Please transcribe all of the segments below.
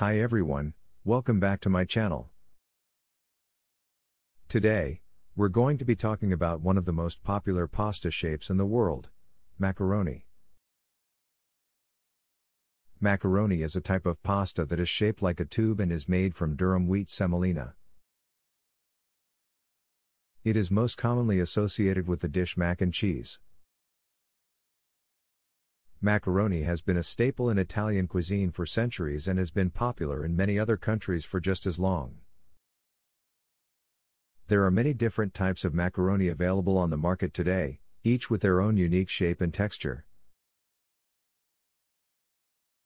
Hi everyone, welcome back to my channel. Today, we're going to be talking about one of the most popular pasta shapes in the world, macaroni. Macaroni is a type of pasta that is shaped like a tube and is made from durum wheat semolina. It is most commonly associated with the dish mac and cheese. Macaroni has been a staple in Italian cuisine for centuries and has been popular in many other countries for just as long. There are many different types of macaroni available on the market today, each with their own unique shape and texture.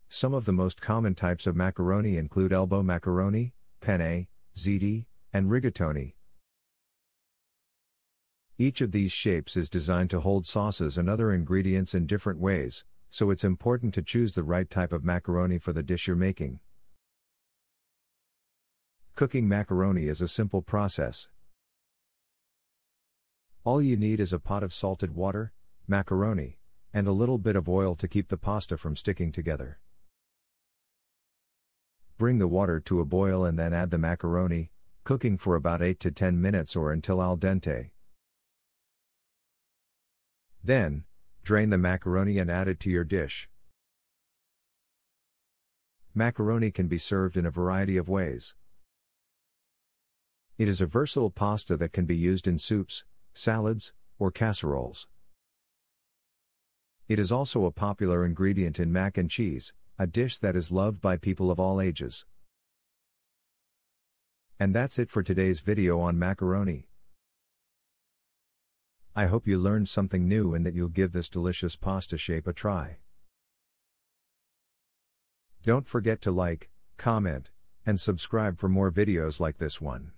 Some of the most common types of macaroni include elbow macaroni, penne, ziti, and rigatoni. Each of these shapes is designed to hold sauces and other ingredients in different ways, so it's important to choose the right type of macaroni for the dish you're making. Cooking macaroni is a simple process. All you need is a pot of salted water, macaroni, and a little bit of oil to keep the pasta from sticking together. Bring the water to a boil and then add the macaroni, cooking for about 8 to 10 minutes or until al dente. Then, Drain the macaroni and add it to your dish. Macaroni can be served in a variety of ways. It is a versatile pasta that can be used in soups, salads, or casseroles. It is also a popular ingredient in mac and cheese, a dish that is loved by people of all ages. And that's it for today's video on macaroni. I hope you learned something new and that you'll give this delicious pasta shape a try. Don't forget to like, comment, and subscribe for more videos like this one.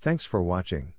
Thanks for watching.